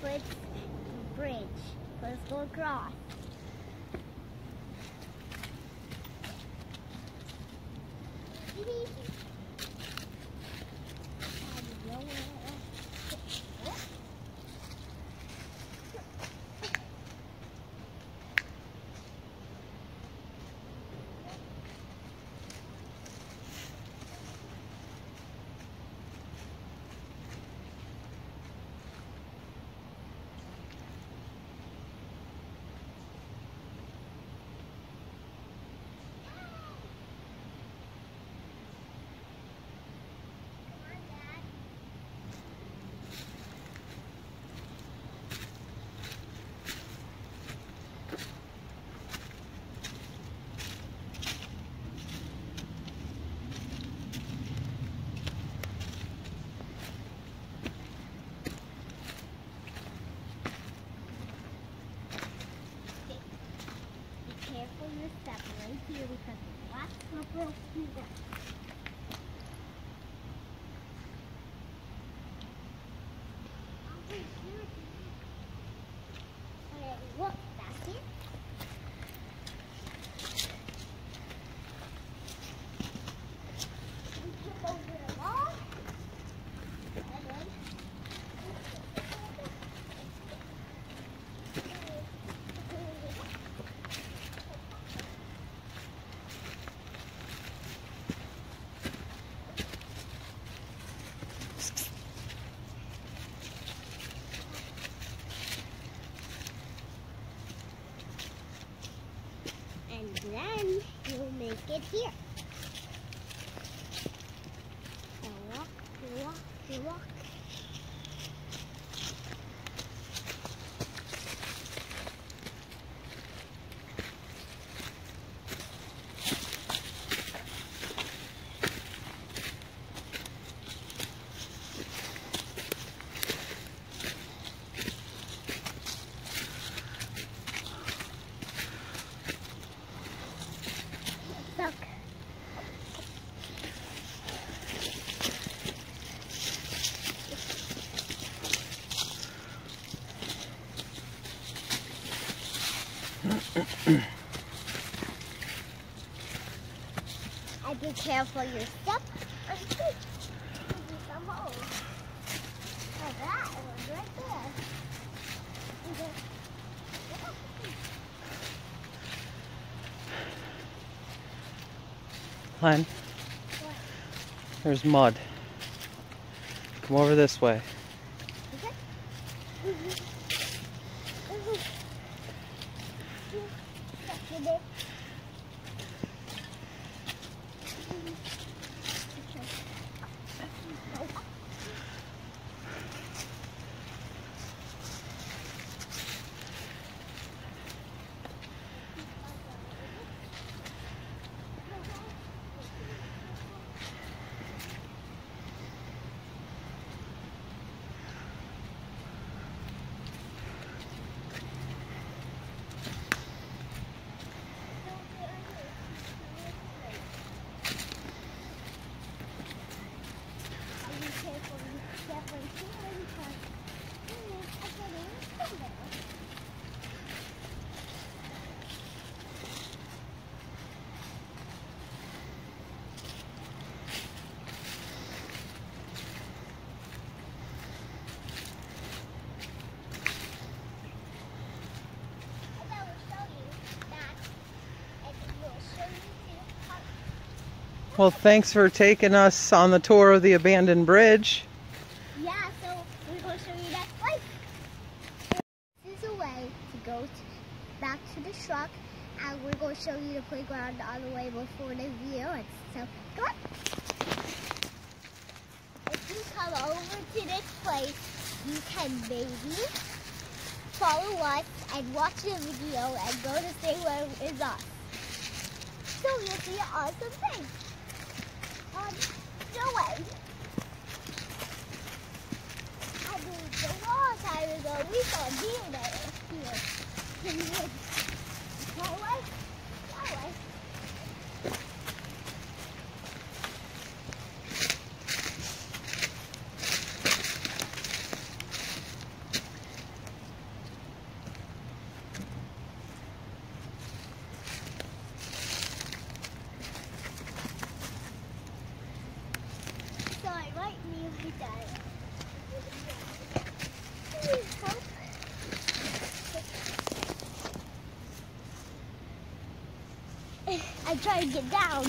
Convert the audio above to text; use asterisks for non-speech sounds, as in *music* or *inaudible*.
foot bridge. Let's go across. Be careful your step right here because there's lots of ropes in there. Okay, look back here. We trip over the wall. And then and then it here. So walk, walk, walk. And be careful your step. or feet. There'll some holes. Like that one right there. And then- Len, there's mud. Come over this way. *laughs* Friday. Well, thanks for taking us on the tour of the abandoned bridge. Yeah, so we're going to show you that place. This is a way to go to, back to the truck, and we're going to show you the playground on the way before the view. And so, come on. If you come over to this place, you can maybe follow us and watch the video and go to stay where is us. So you'll see awesome thing. On the way. I mean, a long time ago, we saw deer here. I try to get down.